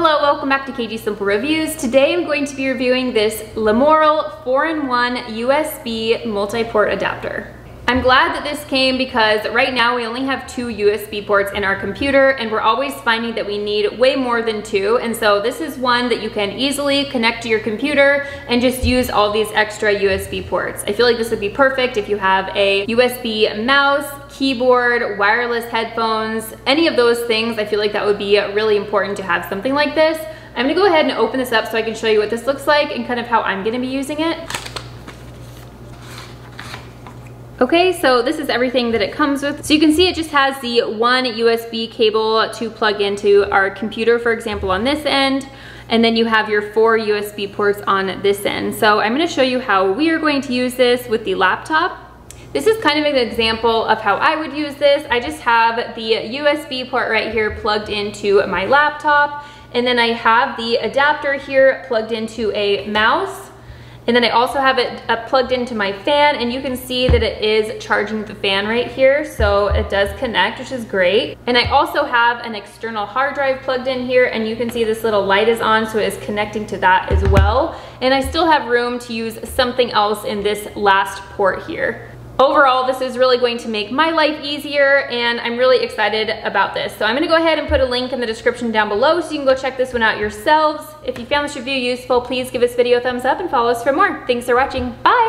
Hello, welcome back to KG Simple Reviews. Today I'm going to be reviewing this Lemorele 4-in-1 USB multi-port adapter. I'm glad that this came because right now we only have two USB ports in our computer and we're always finding that we need way more than two. And so this is one that you can easily connect to your computer and just use all these extra USB ports. I feel like this would be perfect if you have a USB mouse, keyboard, wireless headphones, any of those things. I feel like that would be really important to have something like this. I'm gonna go ahead and open this up so I can show you what this looks like and kind of how I'm gonna be using it. Okay, so this is everything that it comes with. So you can see it just has the one USB cable to plug into our computer, for example, on this end, and then you have your four USB ports on this end. So I'm gonna show you how we are going to use this with the laptop. This is kind of an example of how I would use this. I just have the USB port right here plugged into my laptop, and then I have the adapter here plugged into a mouse, and then I also have it uh, plugged into my fan and you can see that it is charging the fan right here. So it does connect, which is great. And I also have an external hard drive plugged in here and you can see this little light is on so it is connecting to that as well. And I still have room to use something else in this last port here. Overall, this is really going to make my life easier and I'm really excited about this. So I'm gonna go ahead and put a link in the description down below so you can go check this one out yourselves. If you found this review useful, please give this video a thumbs up and follow us for more. Thanks for watching, bye!